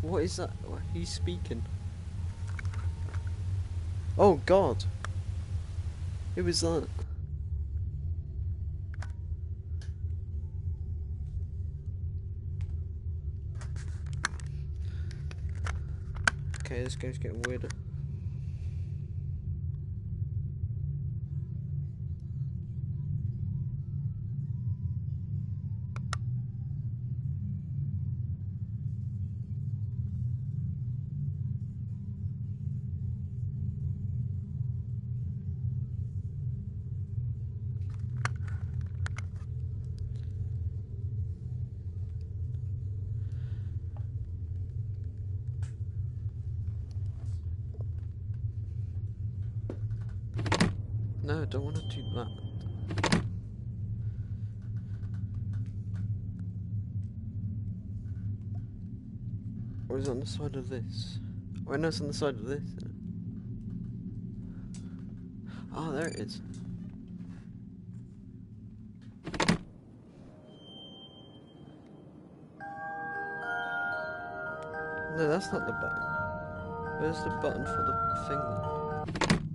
What is that? He's speaking. Oh God! Who was that? Okay, this game's getting weirder. No, I don't want to do that. Or is it on the side of this? Oh, no, it's on the side of this. Oh, there it is. No, that's not the button. Where's the button for the thing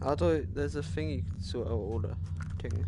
I, there's a thing uh, you can sort out order the thing.